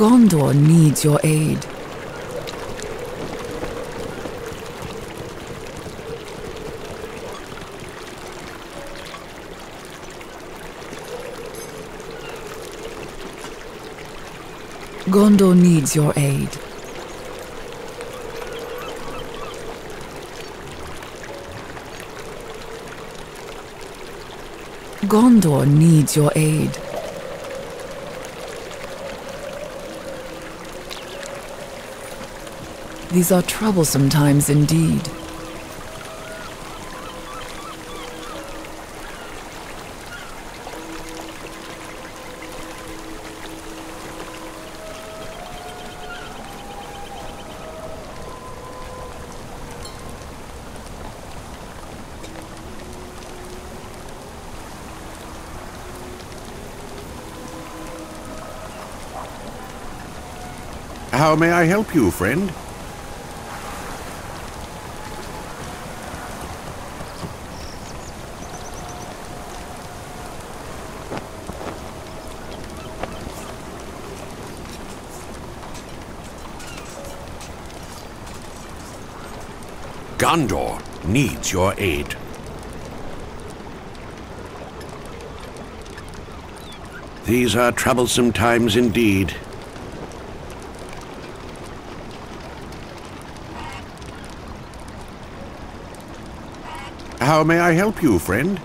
Gondor needs your aid. Gondor needs your aid. Gondor needs your aid. These are troublesome times indeed. How may I help you, friend? Gondor needs your aid. These are troublesome times indeed. How may I help you, friend?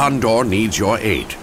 Gondor needs your aid.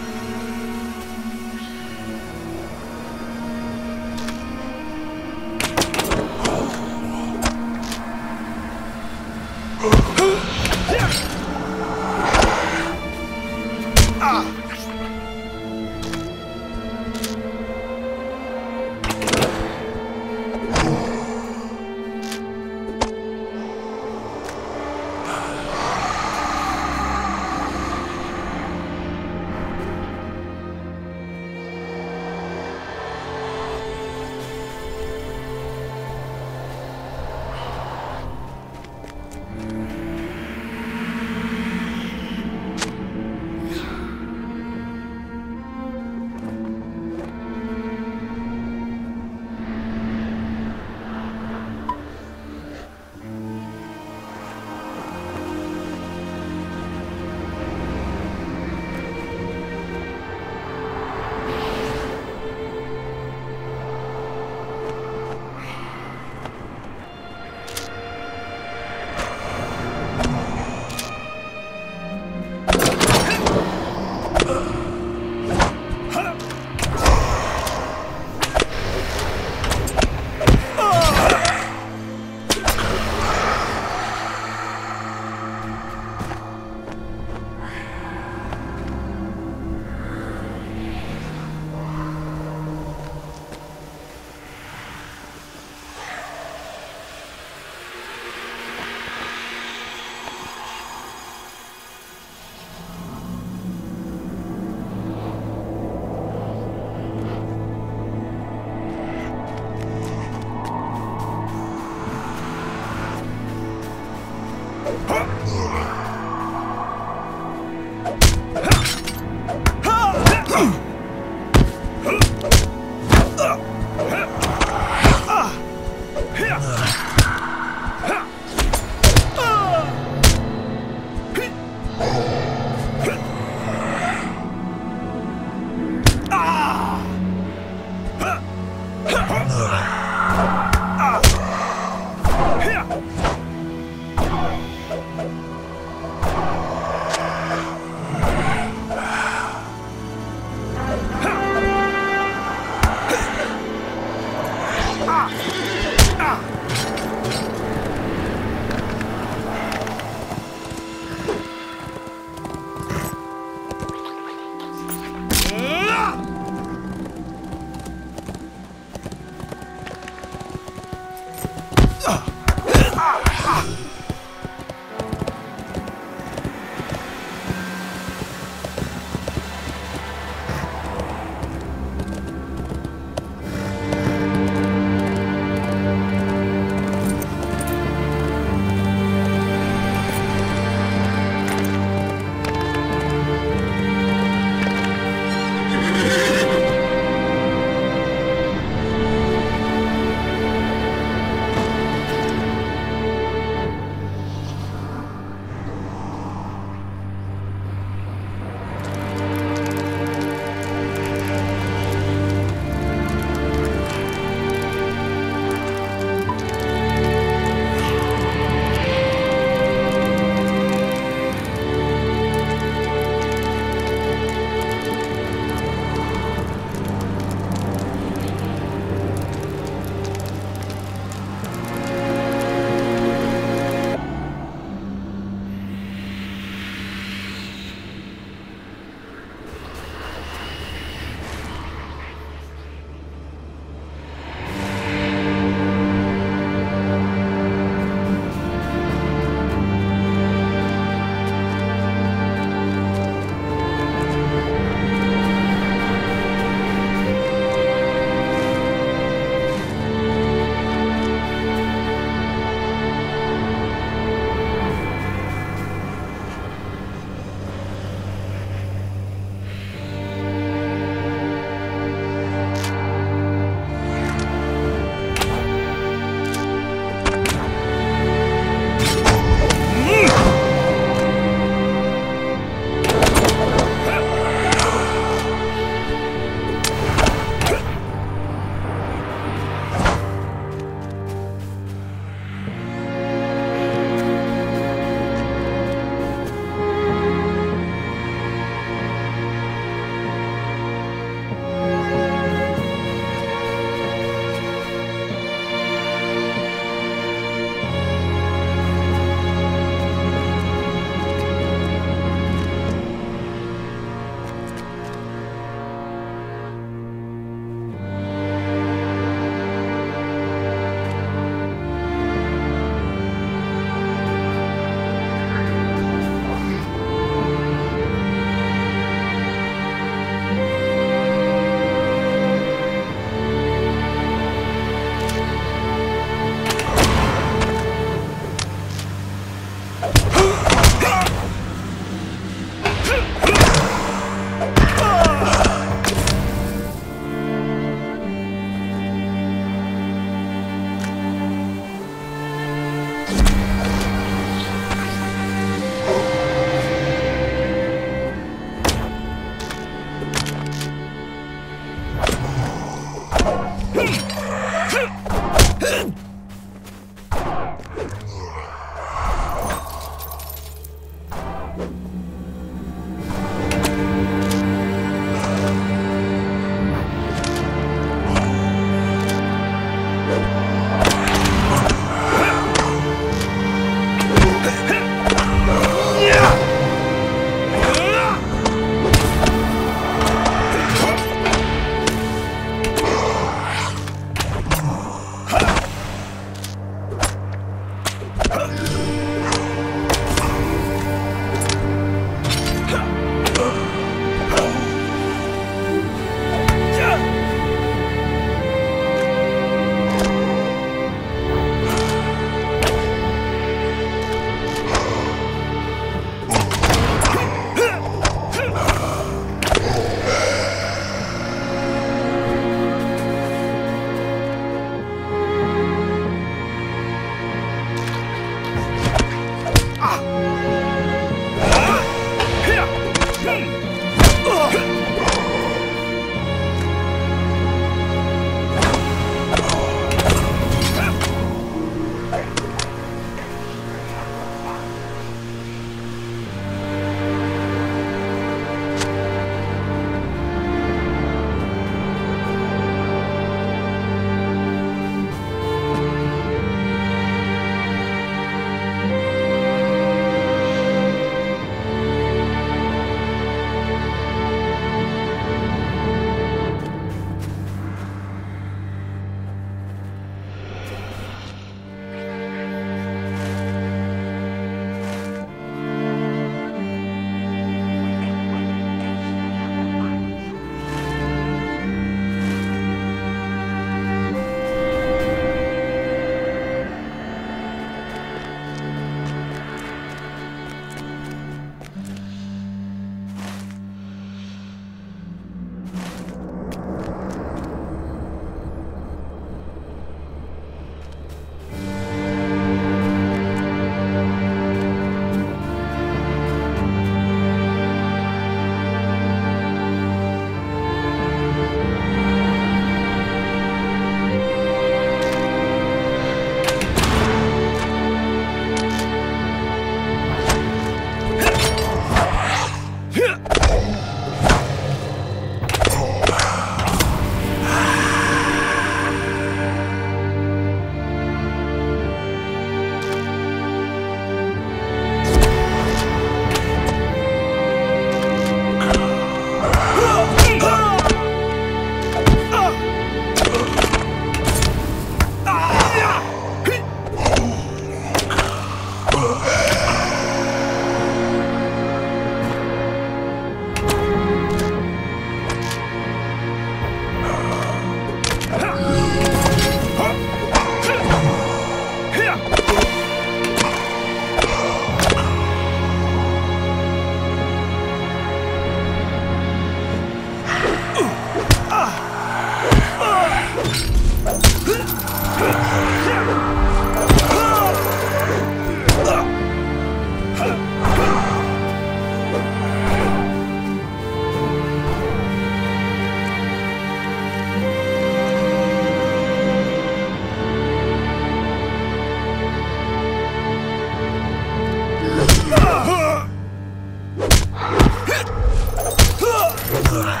Ah!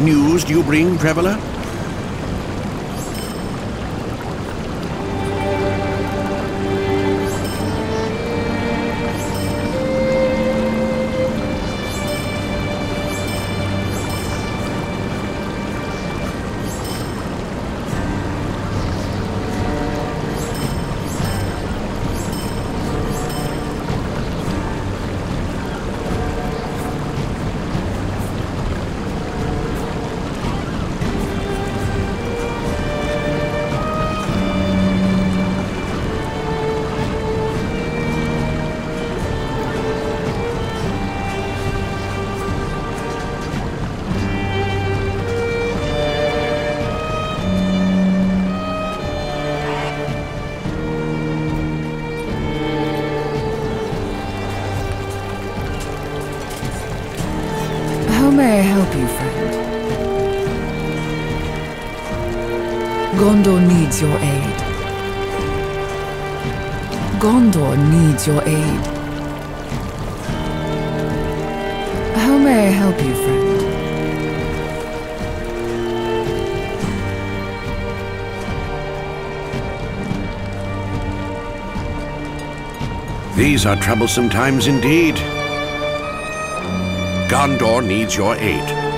News do you bring, traveler? These are troublesome times indeed. Gondor needs your aid.